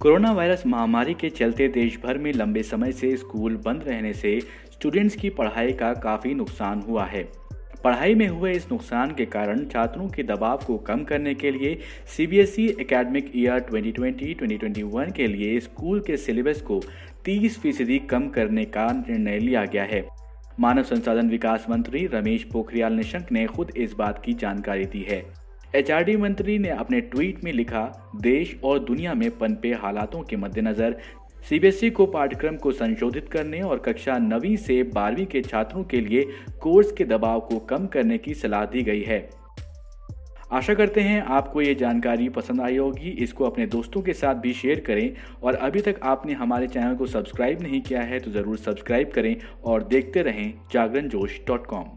Corona virus महामारी के चलते देश भर में लंबे समय से स्कूल बंद रहने से स्टूडेंट्स की पढ़ाई का काफ़ी नुकसान हुआ है। पढ़ाई में हुए इस नुकसान के कारण छात्रों के दबाव को कम करने के लिए सीबीएसई एकेडमिक ईयर 2020-2021 के लिए स्कूल के सिलेबस को 30 फ़ीसदी कम करने का निर्णय लिया गया है। मानव संसाधन विकास मंत्री रमेश पोखरियाल निशंक ने खुद इस बात की जानकारी दी है। एचआरडी मंत्री ने अपने ट्वीट में लिखा, देश और दुनिया में पनपे हालातों के मद्देनजर सीबीएसई को पाठ्यक्रम को संशोधित करने और कक्षा नवीं से बारहवीं के छात्रों के लिए कोर्स के दबाव को कम करने की सलाह दी गई है। आशा करते हैं आपको ये जानकारी पसंद आई होगी। इसको अपने दोस्तों के साथ भी शेयर करें और अभी तक आपने हमारे चैनल को सब्सक्राइब नहीं किया है तो ज़रूर सब्सक्राइब करें और देखते रहें जागरण जोश डॉट कॉम।